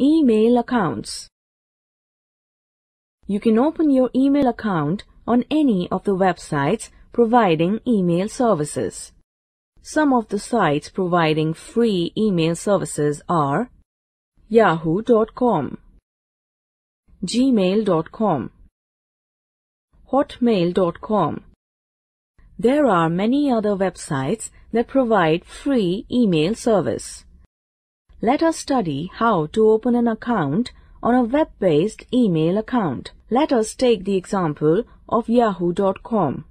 Email accounts. You can open your email account on any of the websites providing email services. Some of the sites providing free email services are yahoo.com, gmail.com, hotmail.com. There are many other websites that provide free email service. Let us study how to open an account on a web-based email account. Let us take the example of yahoo.com.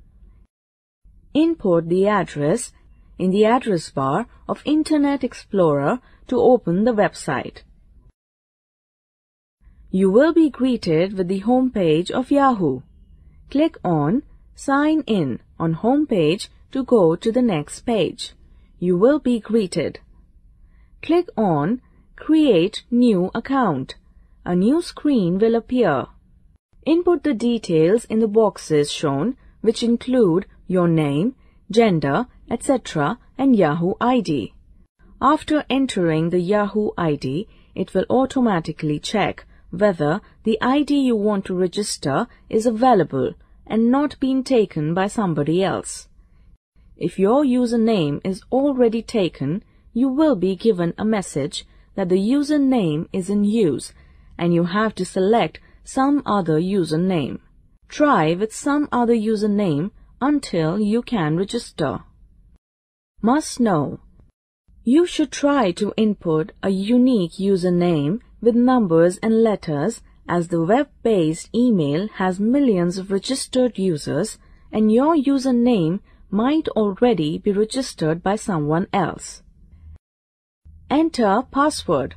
Input the address in the address bar of Internet Explorer to open the website. You will be greeted with the home page of Yahoo. Click on Sign In on home page to go to the next page. You will be greeted. Click on Create New Account. A new screen will appear. Input the details in the boxes shown which include your name, gender, etc. and Yahoo ID. After entering the Yahoo ID, it will automatically check whether the ID you want to register is available and not being taken by somebody else. If your username is already taken, you will be given a message that the username is in use and you have to select some other username. Try with some other username until you can register. Must know. You should try to input a unique username with numbers and letters as the web-based email has millions of registered users and your username might already be registered by someone else. Enter password.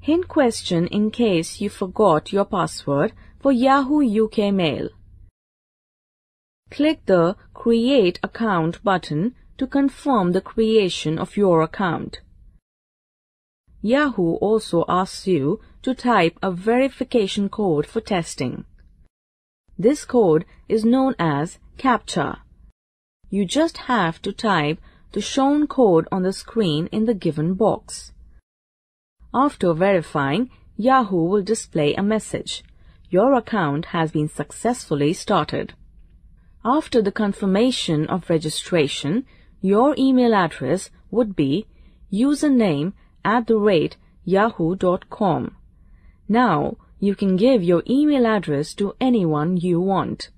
Hint question in case you forgot your password for Yahoo UK Mail. Click the Create Account button to confirm the creation of your account. Yahoo also asks you to type a verification code for testing. This code is known as CAPTCHA. You just have to type the shown code on the screen in the given box. After verifying, Yahoo will display a message. Your account has been successfully started. After the confirmation of registration, your email address would be username at the rate yahoo.com. Now, you can give your email address to anyone you want.